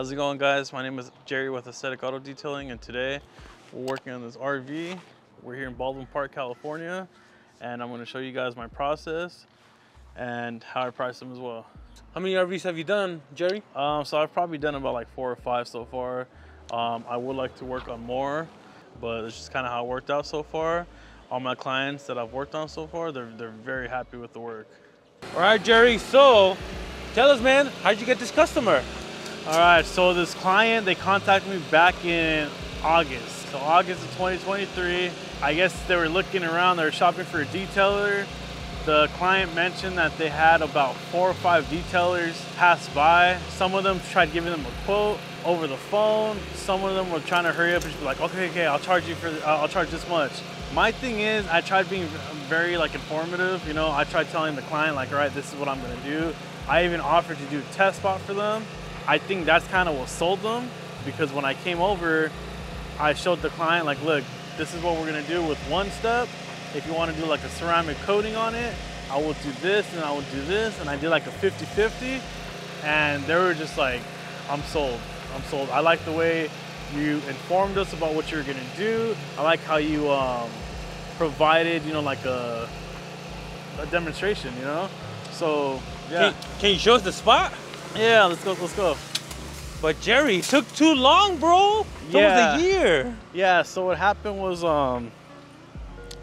How's it going guys? My name is Jerry with Aesthetic Auto Detailing and today we're working on this RV. We're here in Baldwin Park, California and I'm going to show you guys my process and how I price them as well. How many RVs have you done, Jerry? Um, so I've probably done about like four or five so far. Um, I would like to work on more, but it's just kind of how it worked out so far. All my clients that I've worked on so far, they're, they're very happy with the work. All right, Jerry, so tell us, man, how'd you get this customer? All right, so this client, they contacted me back in August. So August of 2023, I guess they were looking around, they were shopping for a detailer. The client mentioned that they had about four or five detailers pass by. Some of them tried giving them a quote over the phone. Some of them were trying to hurry up and be like, okay, okay, I'll charge you for, I'll charge this much. My thing is, I tried being very like informative. You know, I tried telling the client like, all right, this is what I'm gonna do. I even offered to do a test spot for them. I think that's kind of what sold them because when I came over, I showed the client like, look, this is what we're gonna do with one step. If you wanna do like a ceramic coating on it, I will do this and I will do this. And I did like a 50-50 and they were just like, I'm sold, I'm sold. I like the way you informed us about what you're gonna do. I like how you um, provided, you know, like a, a demonstration, you know? So, yeah. Can, can you show us the spot? Yeah, let's go, let's go. But Jerry, it took too long, bro. It's Yeah. almost a year. Yeah, so what happened was um,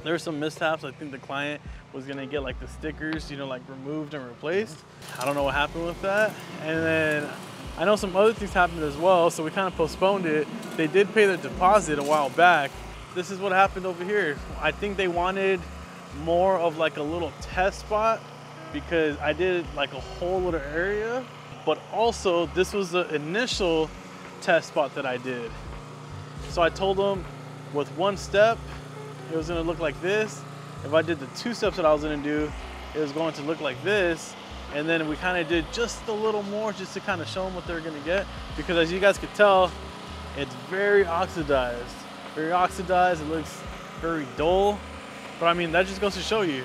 there were some mishaps. I think the client was gonna get like the stickers, you know, like removed and replaced. I don't know what happened with that. And then I know some other things happened as well, so we kind of postponed it. They did pay the deposit a while back. This is what happened over here. I think they wanted more of like a little test spot because I did like a whole little area, but also this was the initial test spot that I did. So I told them with one step, it was gonna look like this. If I did the two steps that I was gonna do, it was going to look like this. And then we kind of did just a little more just to kind of show them what they're gonna get. Because as you guys could tell, it's very oxidized. Very oxidized, it looks very dull. But I mean, that just goes to show you.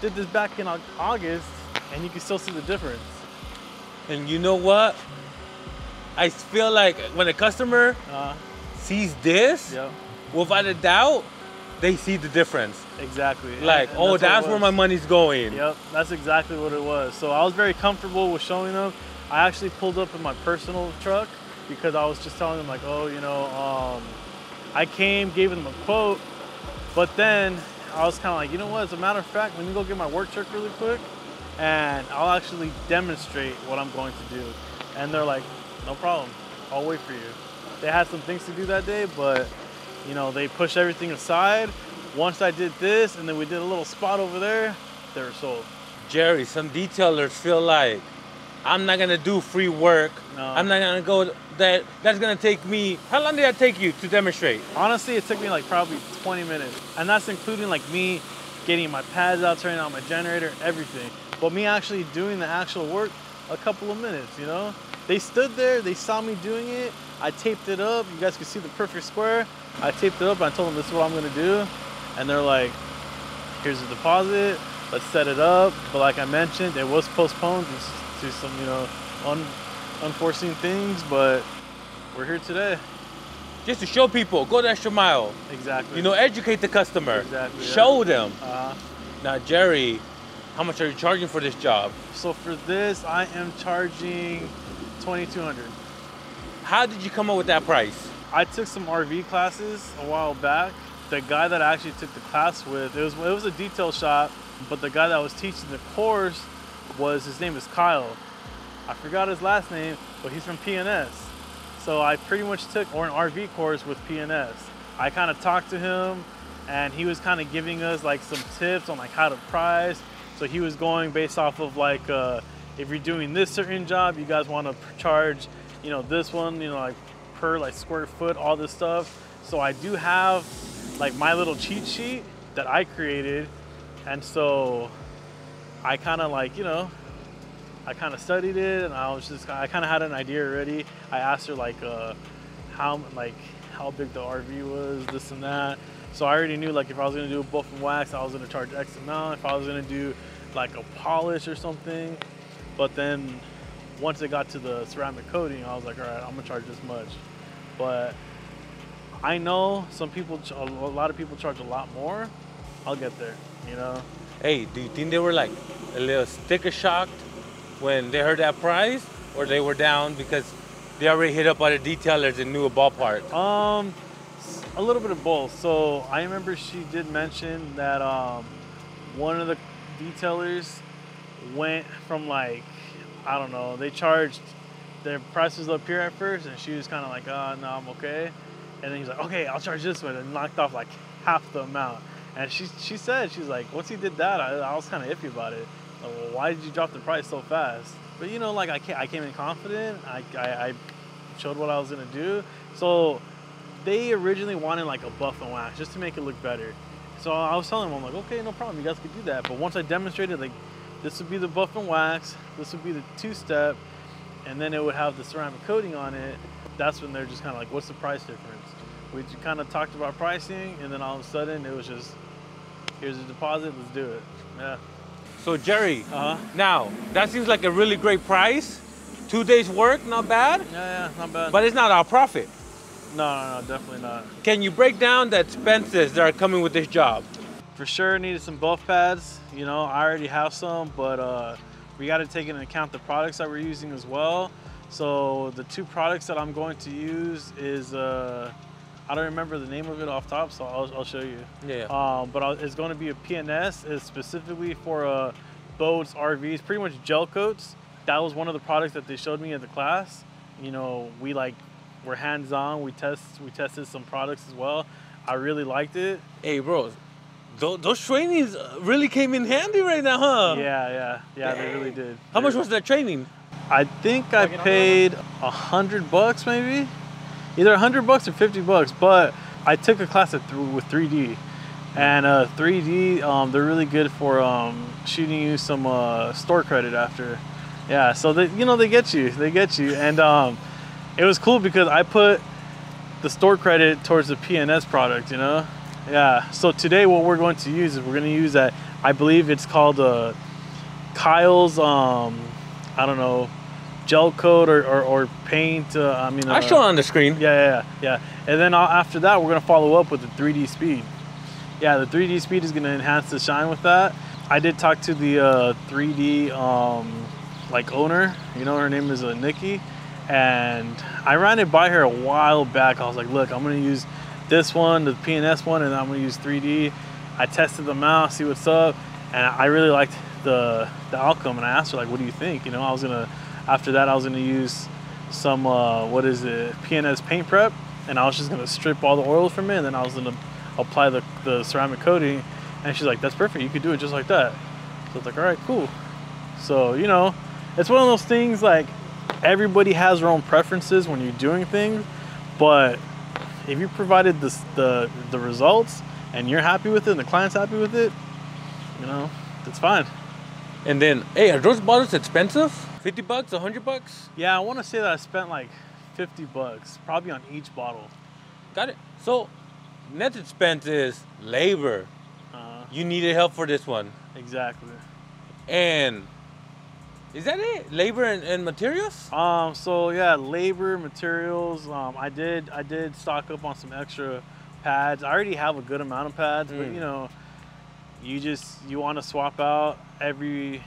Did this back in August, and you can still see the difference. And you know what? I feel like when a customer Uh, sees this, yep, without a doubt, they see the difference. exactly. Like, and oh, what that's where my money's going. Yep, that's exactly what it was. So I was very comfortable with showing them. I actually pulled up in my personal truck because I was just telling them like, oh, you know, um, I came, gave them a quote, but then I was kind of like, you know what? As a matter of fact, let me go get my work truck really quick, and I'll actually demonstrate what I'm going to do. And they're like, no problem, I'll wait for you. They had some things to do that day, but you know, they pushed everything aside. Once I did this, and then we did a little spot over there, they were sold. Jerry, some detailers feel like I'm not gonna do free work. No. I'm not gonna go that that's gonna take me how long did that take you to demonstrate? Honestly, it took me like probably 20 minutes, and that's including like me getting my pads out, turning on my generator, everything. But me actually doing the actual work, a couple of minutes, you know? They stood there, they saw me doing it. I taped it up. You guys can see the perfect square. I taped it up. And I told them this is what I'm gonna do, and they're like, "Here's the deposit. Let's set it up." But like I mentioned, it was postponed due to some, you know, un- unforeseen things. But we're here today. Just to show people, go the extra mile. Exactly. You know, educate the customer. Exactly, yeah. Show them. Uh, Now, Jerry, how much are you charging for this job? So for this, I am charging 2200 How did you come up with that price? I took some RV classes a while back. The guy that I actually took the class with, it was it was a detail shop, but the guy that was teaching the course was his name is Kyle. I forgot his last name, but he's from P&S. So I pretty much took or an RV course with P&S. I kind of talked to him, and he was kind of giving us like some tips on like how to price. So he was going based off of like uh, if you're doing this certain job, you guys want to charge, you know, this one, you know, like per like square foot, all this stuff. So I do have like my little cheat sheet that I created, and so I kind of like you know I kind of studied it, and I was just I kind of had an idea already. I asked her like uh, how like how big the RV was, this and that. So I already knew like if I was gonna do a buff and wax, I was gonna charge X amount. If I was gonna do like a polish or something, but then once it got to the ceramic coating, I was like, all right, I'm gonna charge this much. But I know some people, a lot of people charge a lot more. I'll get there, you know. Hey, do you think they were like a little sticker shocked when they heard that price, or they were down because they already hit up other detailers and knew a ballpark? Um, a little bit of both. So I remember she did mention that um, one of the detailers went from like I don't know, they charged their prices up here at first, and she was kind of like, "Oh no, I'm okay," and then he's like, "Okay, I'll charge this one," and knocked off like half the amount. And she she said she's like, once he did that, I, I was kind of iffy about it. Like, well, why did you drop the price so fast? But you know, like I ca- I came in confident. I, I, I showed what I was gonna do. So they originally wanted like a buff and wax just to make it look better. So I was telling them, I'm like, okay, no problem, you guys could do that. But once I demonstrated, like, this would be the buff and wax, this would be the two-step, and then it would have the ceramic coating on it. That's when they're just kind of like, what's the price difference? We kind of talked about pricing, and then all of a sudden it was just, here's a deposit, let's do it. Yeah. So Jerry, Uh huh. now that seems like a really great price. Two days work, not bad, Yeah, yeah, not bad. but it's not our profit. No, no, no, definitely not. Can you break down the expenses that are coming with this job? For sure needed some buff pads. You know, I already have some, but uh, we got to take into account the products that we're using as well. So the two products that I'm going to use is uh, I don't remember the name of it off top, so I'll, I'll show you. Yeah. Um, but I'll, it's going to be a P&S. It's specifically for uh, boats, RVs, pretty much gel coats. That was one of the products that they showed me at the class. You know, we like we're hands on. We test we tested some products as well. I really liked it. Hey, bro, those, those trainings really came in handy right now, huh? Yeah, yeah, yeah. They really did. How much was that training? I think I paid a hundred bucks, maybe, either a hundred bucks or fifty bucks. But I took a class at th- with 3D, and uh, 3D um, they're really good for um, shooting you some uh, store credit after. Yeah, so they you know they get you, they get you, and um, it was cool because I put the store credit towards the P&S product. You know, yeah. So today what we're going to use is we're going to use that. I believe it's called uh, Kyle's. Um, I don't know, gel coat or, or, or paint. Uh, I mean, uh, I show on the screen. yeah, yeah, yeah, yeah. And then after that, we're gonna follow up with the 3D speed. Yeah, the 3D speed is gonna enhance the shine with that. I did talk to the uh, 3D um, like owner. You know, her name is uh, Nikki, and I ran it by her a while back. I was like, look, I'm gonna use this one, the P&S one, and I'm gonna use 3D. I tested them out, see what's up, and I really liked the the outcome. And I asked her like, what do you think? You know, I was gonna after that, I was gonna use some uh, what is it P&S paint prep, and I was just gonna strip all the oils from it, and then I was gonna apply the, the ceramic coating. And she's like, "That's perfect. You could do it just like that." So it's like, "All right, cool." So you know, it's one of those things like everybody has their own preferences when you're doing things, but if you provided this, the the results and you're happy with it and the client's happy with it, you know, it's fine. And then, hey, are those bottles expensive? 50 bucks, 100 bucks? Yeah, I want to say that I spent like 50 bucks probably on each bottle. Got it. So, net expense is labor. Uh, You needed help for this one. exactly. And is that it? Labor and, and materials? Um, so yeah, labor, materials. Um, I did I did stock up on some extra pads. I already have a good amount of pads, but Mm. you know, you just you want to swap out every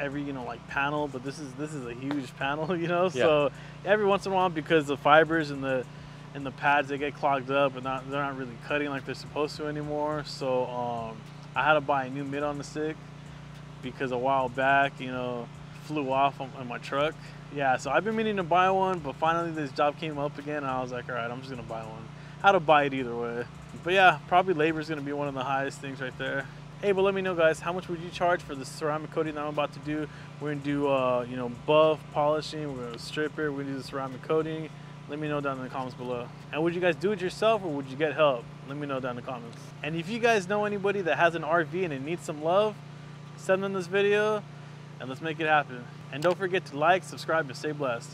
every you know like panel. But this is this is a huge panel, you know. So every once in a while, because the fibers and the and the pads they get clogged up and not they're not really cutting like they're supposed to anymore. So um, I had to buy a new mid on the stick because a while back, you know, flew off on, on my truck. Yeah, so I've been meaning to buy one, but finally this job came up again, and I was like, all right, I'm just gonna buy one. How to buy it either way. But yeah, probably labor is gonna be one of the highest things right there. Hey, but let me know, guys, how much would you charge for the ceramic coating that I'm about to do? We're gonna do, uh, you know, buff polishing. We're gonna strip it. We're gonna do the ceramic coating. Let me know down in the comments below. And would you guys do it yourself or would you get help? Let me know down in the comments. And if you guys know anybody that has an RV and it needs some love, send them this video and let's make it happen. And don't forget to like, subscribe, and stay blessed.